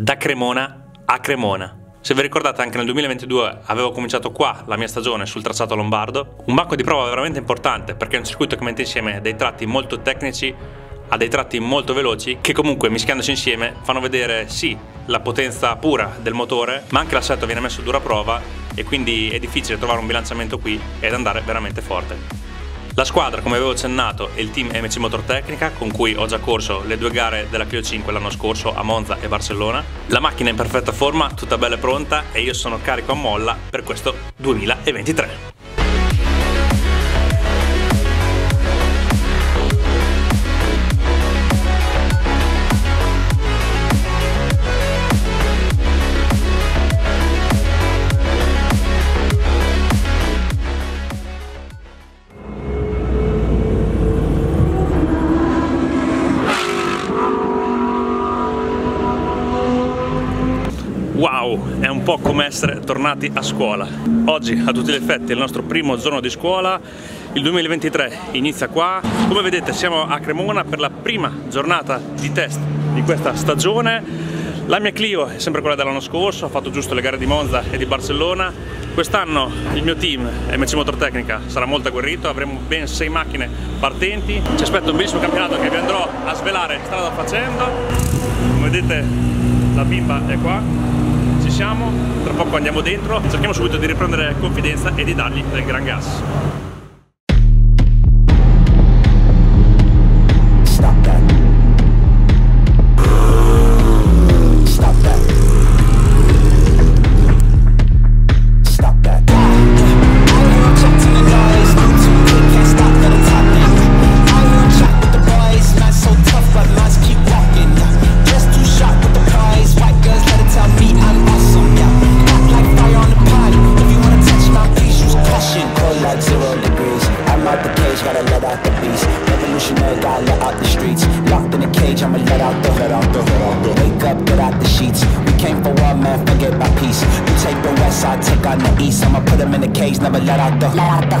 da Cremona a Cremona. Se vi ricordate anche nel 2022 avevo cominciato qua la mia stagione sul tracciato lombardo, un banco di prova veramente importante perché è un circuito che mette insieme dei tratti molto tecnici a dei tratti molto veloci che comunque mischiandosi insieme fanno vedere sì la potenza pura del motore ma anche l'assetto viene messo a dura prova e quindi è difficile trovare un bilanciamento qui ed andare veramente forte. La squadra, come avevo accennato, è il team MC Motortecnica con cui ho già corso le due gare della Clio 5 l'anno scorso a Monza e Barcellona. La macchina è in perfetta forma, tutta bella e pronta e io sono carico a molla per questo 2023. Wow, è un po' come essere tornati a scuola. Oggi, a tutti gli effetti, è il nostro primo giorno di scuola. Il 2023 inizia qua. Come vedete siamo a Cremona per la prima giornata di test di questa stagione. La mia Clio è sempre quella dell'anno scorso, ho fatto giusto le gare di Monza e di Barcellona. Quest'anno il mio team, MC Motortecnica, sarà molto agguerrito, avremo ben 6 macchine partenti. Ci aspetta un bellissimo campionato che vi andrò a svelare strada facendo. Come vedete la bimba è qua, siamo, tra poco andiamo dentro, cerchiamo subito di riprendere confidenza e di dargli del gran gas. I'ma let out the head out the head out the Wake up, get out the sheets. We came for one man, forget my peace. You take the west side, take on the east. I'ma put him in a cage, never let out the let out the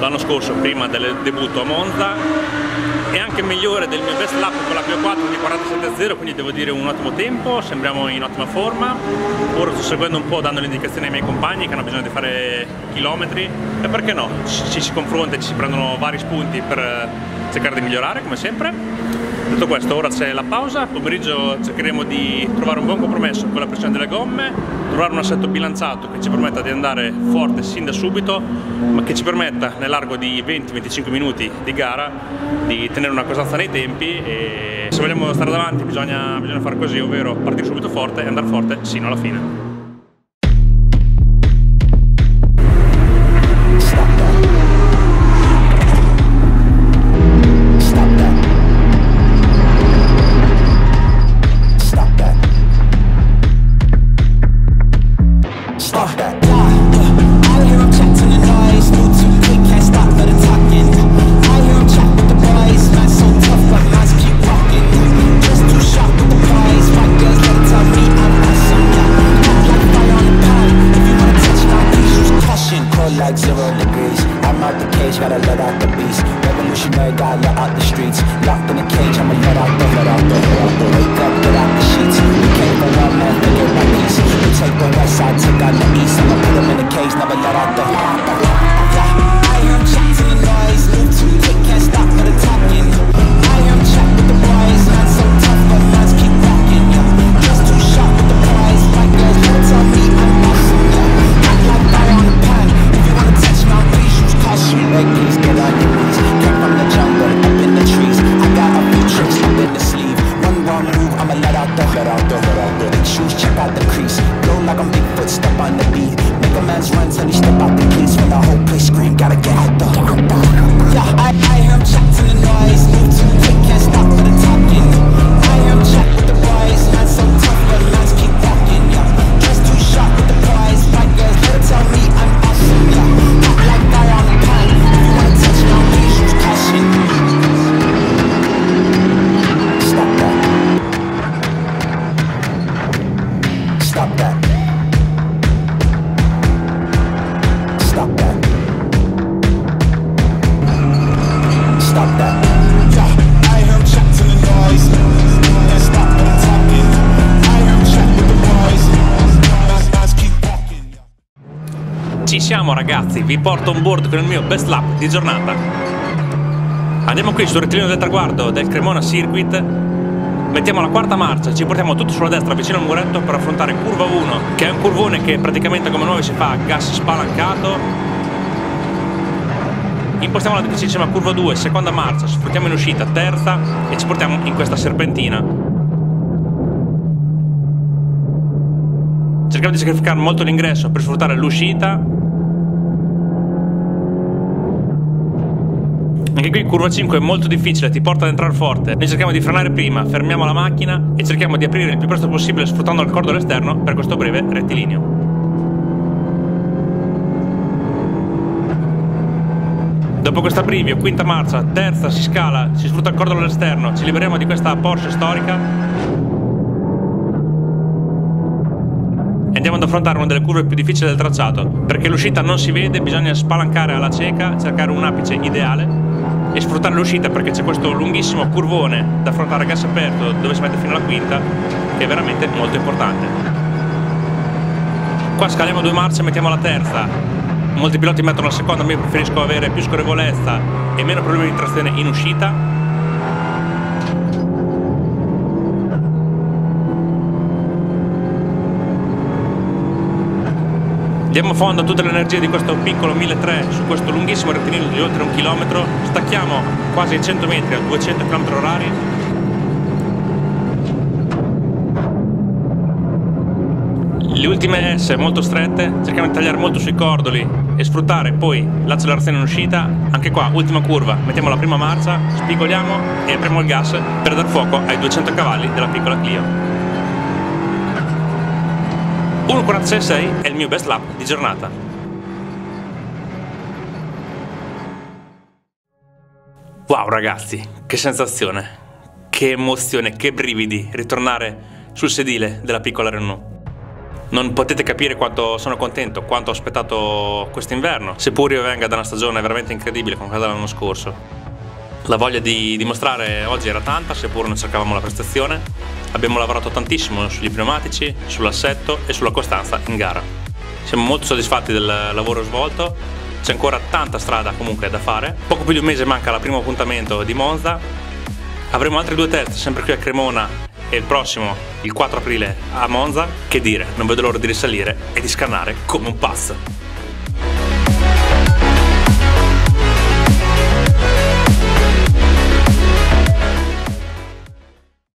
l'anno scorso prima del debutto a Monza. E anche migliore del mio best lap con la Clio 4 di 47.0 quindi devo dire un ottimo tempo, sembriamo in ottima forma. Ora sto seguendo un po' dando le indicazioni ai miei compagni che hanno bisogno di fare chilometri e perché no, ci, ci si confronta e ci si prendono vari spunti per cercare di migliorare come sempre. Detto questo, ora c'è la pausa, pomeriggio cercheremo di trovare un buon compromesso con la pressione delle gomme, trovare un assetto bilanciato che ci permetta di andare forte sin da subito, ma che ci permetta nell'arco di 20-25 minuti di gara di tenere una costanza nei tempi. E se vogliamo stare davanti bisogna, bisogna fare così, ovvero partire subito forte e andare forte sino alla fine. gotta let out the beast. Revolutionary, gotta let out the streets. Locked in a cage, I'ma let out the, let out the, let out. The Wake up, get out the sheets. We came from one man, they get my peace. We take the west side, take out the east. I'ma put them in a cage, never let out the, let out the Check out siamo ragazzi, vi porto on board con il mio best lap di giornata. Andiamo qui sul rettilineo del traguardo del Cremona Circuit. Mettiamo la quarta marcia, ci portiamo tutto sulla destra vicino al muretto per affrontare curva 1, che è un curvone che praticamente come noi si fa a gas spalancato. Impostiamo la dodicesima curva 2, seconda marcia, sfruttiamo in uscita, terza e ci portiamo in questa serpentina. Cerchiamo di sacrificare molto l'ingresso per sfruttare l'uscita Anche qui curva 5 è molto difficile, ti porta ad entrare forte. Noi cerchiamo di frenare prima, fermiamo la macchina e cerchiamo di aprire il più presto possibile sfruttando il cordo all'esterno per questo breve rettilineo. Dopo questo abbrivio, quinta marcia, terza, si scala, si sfrutta il cordo all'esterno, ci liberiamo di questa Porsche storica e andiamo ad affrontare una delle curve più difficili del tracciato. Perché l'uscita non si vede, bisogna spalancare alla cieca, cercare un apice ideale e sfruttare l'uscita perché c'è questo lunghissimo curvone da affrontare a gas aperto dove si mette fino alla quinta che è veramente molto importante. Qua scaliamo due marce e mettiamo la terza. Molti piloti mettono la seconda, io preferisco avere più scorrevolezza e meno problemi di trazione in uscita. Diamo fondo a tutte le energie di questo piccolo 1300 su questo lunghissimo rettilineo di oltre un chilometro, stacchiamo quasi ai 100 metri a 200 km orari. Le ultime S molto strette, cerchiamo di tagliare molto sui cordoli e sfruttare poi l'accelerazione in uscita. Anche qua, ultima curva, mettiamo la prima marcia, spigoliamo e apriamo il gas per dar fuoco ai 200 cavalli della piccola Clio. 1.46 è il mio best lap di giornata. Wow ragazzi, che sensazione, che emozione, che brividi ritornare sul sedile della piccola Renault. Non potete capire quanto sono contento, quanto ho aspettato quest'inverno, seppur io venga da una stagione veramente incredibile come quella dell'anno scorso. La voglia di dimostrare oggi era tanta, seppur non cercavamo la prestazione. Abbiamo lavorato tantissimo sugli pneumatici, sull'assetto e sulla costanza in gara. Siamo molto soddisfatti del lavoro svolto, c'è ancora tanta strada comunque da fare. Poco più di un mese manca al primo appuntamento di Monza. Avremo altri due test sempre qui a Cremona e il prossimo, il 4 aprile, a Monza. Che dire, non vedo l'ora di risalire e di scannare come un pazzo.